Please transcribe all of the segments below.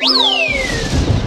Whee!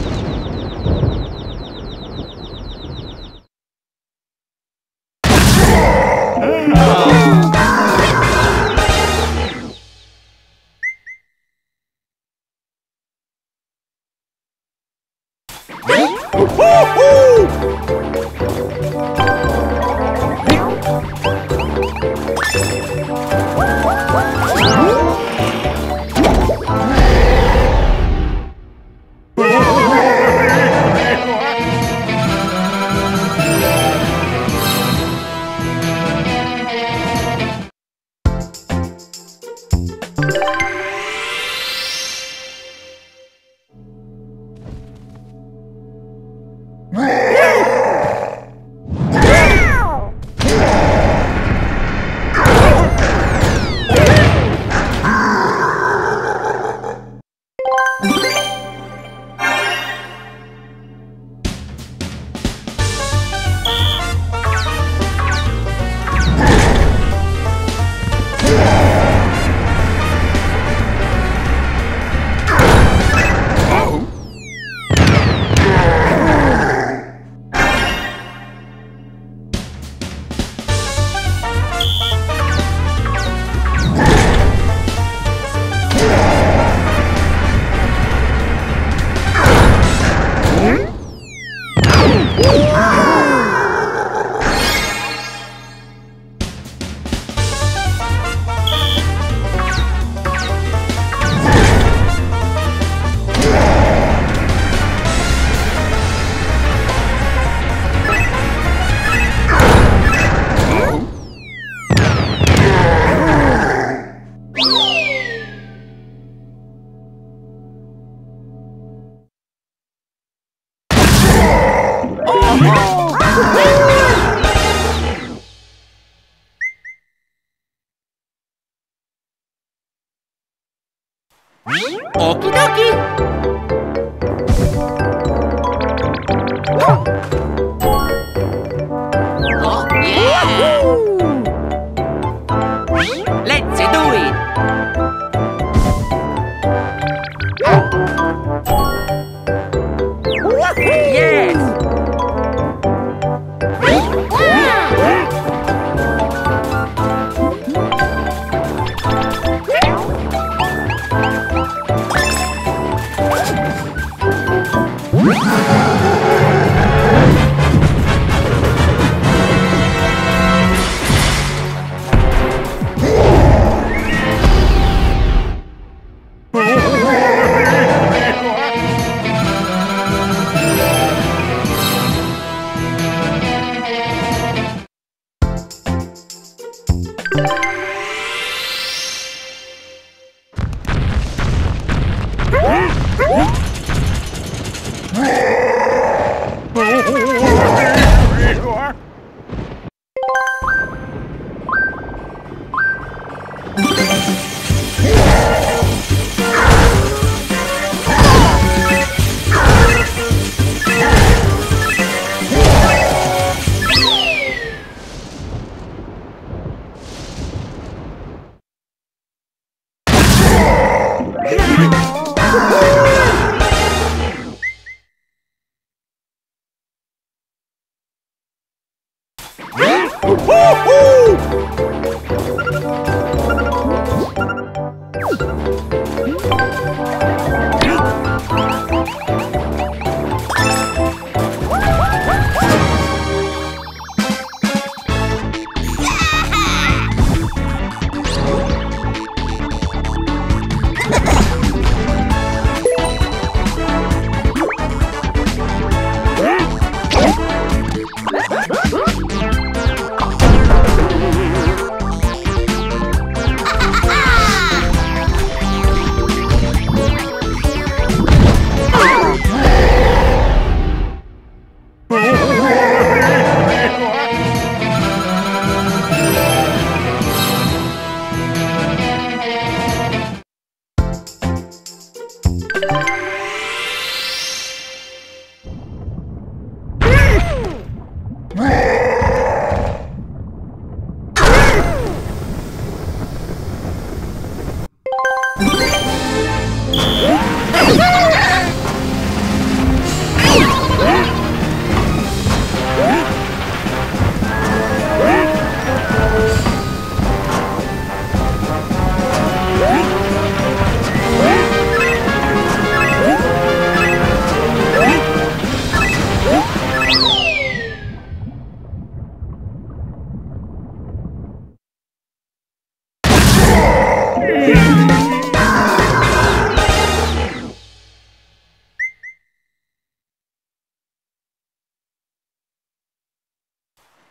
Woo!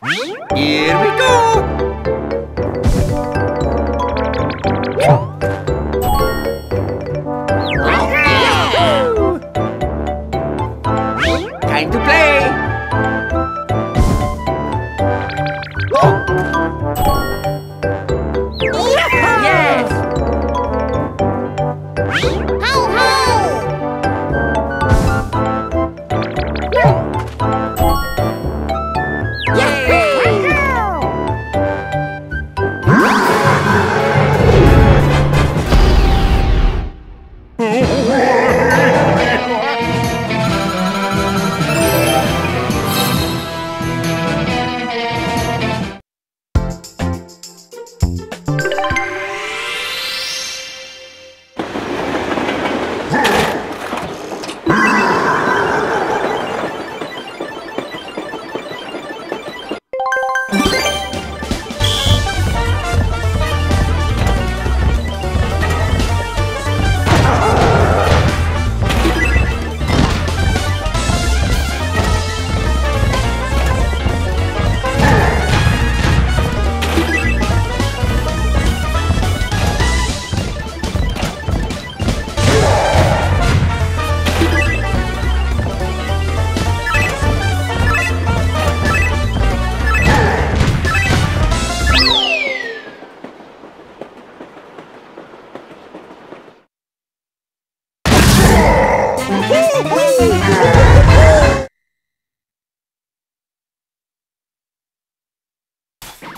Here we go.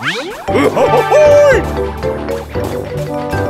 Ho, ho, ho!